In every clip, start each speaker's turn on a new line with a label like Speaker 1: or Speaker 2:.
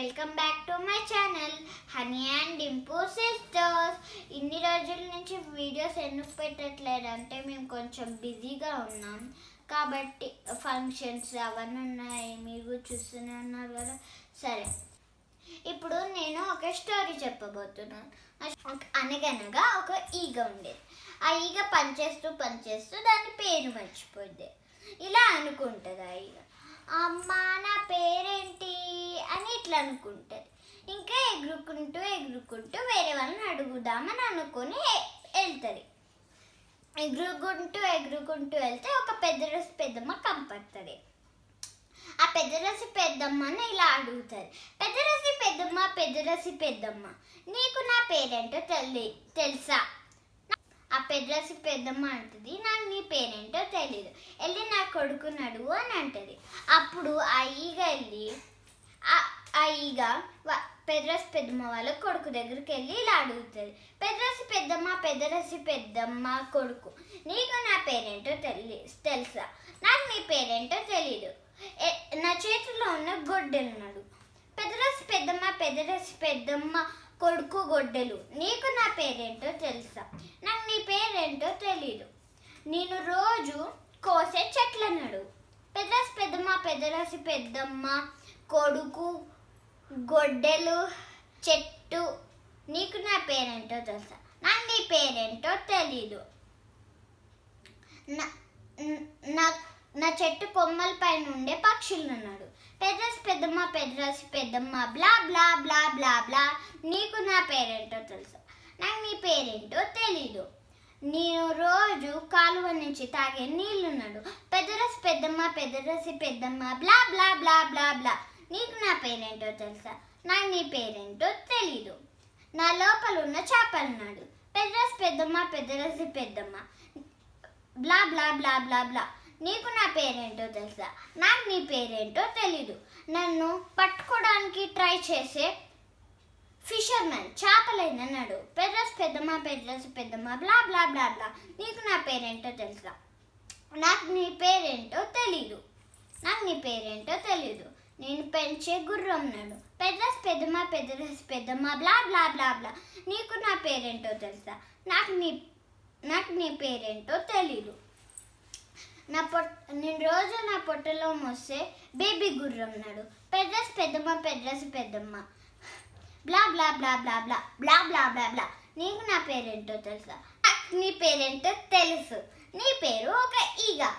Speaker 1: Welcome back to my channel honey and Dimpu sisters. ఇన్ని రోజుల నుంచి వీడియోస్ ఎందుకు పెట్టట్లేదు అంటే మేము కొంచెం బిజీగా ఉన్నాం. కాబట్టి ఫంక్షన్స్ అవన్నీ ఉన్నాయి. మీరు చూస్తూనే ఉన్నారు కదా? సరే. ఇప్పుడు నేను ఒక స్టోరీ చెప్పబోతున్నాను. అనగనగా ఒక ఈగ ఉండేది ఆ ఈగ పనిచేస్తూ పనిచేస్తూ దాని పేరు మర్చిపోద్ది. ఇలా అనుకుంటుంది ఆ ఈగ. అమ్మా నా పేరు ఇట్లా అనుకుంటుంది. ఇంకా ఎగురుకుంటూ ఎగురుకుంటూ వేరే వాళ్ళని అడుగుదామని అనుకుని వెళ్తుంది. ఎగురుకుంటూ ఎగురుకుంటూ వెళ్తే ఒక పెద్దరసి పెద్దమ్మ కంపడుతుంది ఆ పెద్దరసి పెద్దమ్మని ఇలా అడుగుతుంది. పెద్దరసి పెద్దమ్మ పెద్దరసి పెద్దమ్మ. నీకు నా పేరేంటో తెలి తెలుసా? ఆ పెద్దరసి పెద్దమ్మ అంటుంది నాకు నీ పేరేంటో తెలీదు. వెళ్ళి నా కొడుకుని అడుగు అని అంటది. అప్పుడు ఆ ఈగ వెళ్ళి ఆ- ఈగ పెద్దరసి పెద్దమ్మ వాళ్ళ కొడుకు దగ్గరికి వెళ్ళి ఇలా అడుగుతుంది. పెద్దరసి పెద్దమ్మ పెద్దరసి పెద్దమ్మ కొడుకు నీకు నా పేరేంటో తెలి తెలుసా? నాకు నీ పేరేంటో తెలీదు. నా చేతిలో ఉన్న గొడ్డెలున్నాడు పెద్దరసి పెద్దమ్మ పెద్దరసి పెద్దమ్మ కొడుకు గొడ్డెలు నీకు నా పేరేంటో తెలుసా? నాకు నీ పేరేంటో తెలీదు. నేను రోజు కోసే చెట్లన్నాడు పెద్దరసి పెద్దమ్మ పెద్దరసి పెద్దమ్మ కొడుకు గొడ్డెలు చెట్టు. నీకు నా పేరేంటో తెలుసా? నాకు నీ పేరేంటో తెలీదు. నా- నా నా చెట్టు కొమ్మల పైన ఉండే పక్షులు ఉన్నాడు పెద్దరాసి పెద్దమ్మ పెద్దరాసి పెద్దమ్మ బ్లా బ్లా బ్లా బ్లా బ్లా. నీకు నా పేరేంటో తెలుసా? నాకు నీ పేరేంటో తెలీదు. నేను రోజు కాలువ నుంచి తాగే నీళ్ళున్నాడు. పెద్దరసి పెద్దమ్మ పెద్దరసి పెద్దమ్మ బ్లా బ్లా బ్లా బ్లా బ్లా. నీకు నా పేరేంటో తెలుసా? నాకు నీ పేరేంటో తెలీదు. నా లోపల ఉన్న చేపలన్నాడు పెద్దరసి పెద్దమ్మ పెద్దరసి పెద్దమ్మ. బ్లా బ్లా బ్లా బ్లా బ్లా. నీకు నా పేరేంటో తెలుసా? నాకు నీ పేరేంటో తెలీదు. నన్ను పట్టుకోవడానికి ట్రై చేసే ఫిషర్మెన్ చేపలైనన్నాడు పెద్దరసి పెద్దమ్మ పెద్దరసి పెద్దమ్మ బ్లా బ్లా బ్లా బ్లా. నీకు నా పేరేంటో తెలుసా? నాకు నీ పేరేంటో తెలీదు. నాకు నీ పేరేంటో తెలీదు. నేను పెంచే గుర్రం నాడు. పెద్దస్ పెద్దమ్మ పెద్దస్ పెద్దమ్మ బ్లా బ్లా బ్లా బ్లా. నీకు నా పేరేంటో తెలుసా? నాకు నీ నాకు నీ పేరేంటో తెలీదు. నా పొట్ నేను రోజు నా పొట్టలో మోసే బేబీ గుర్రం నాడు. పెద్దస్ పెద్దమ్మ పెద్దస్ పెద్దమ్మ. బ్లా బ్లా బ్లా బ్లా బ్లా బ్లా బ్లా బ్లా బ్లా. నీకు నా పేరేంటో తెలుసా? నాకు నీ పేరేంటో తెలుసు. నీ పేరు ఒక ఈగ.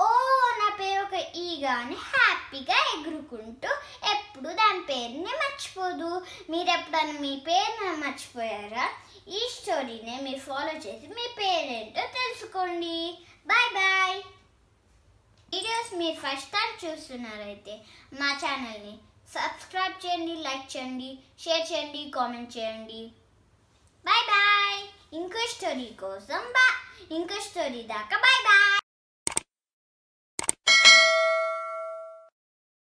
Speaker 1: ఓ నా పేరు ఒక ఈగ అని హ్యాపీగా ఎగురుకుంటూ ఎప్పుడు దాని పేరుని మర్చిపోదు. మీరు ఎప్పుడైనా మీ పేరుని మర్చిపోయారా? ఈ స్టోరీని మీరు ఫాలో చేసి మీ పేరేంటో తెలుసుకోండి. బాయ్ బాయ్ వీడియోస్ మీరు ఫస్ట్ టైం చూస్తున్నారైతే మా ఛానల్ని సబ్స్క్రైబ్ చేయండి లైక్ చేయండి షేర్ చేయండి కామెంట్ చేయండి. బాయ్ బాయ్ ఇంకో స్టోరీ కోసం బా. ఇంకో స్టోరీ దాకా బాయ్ బాయ్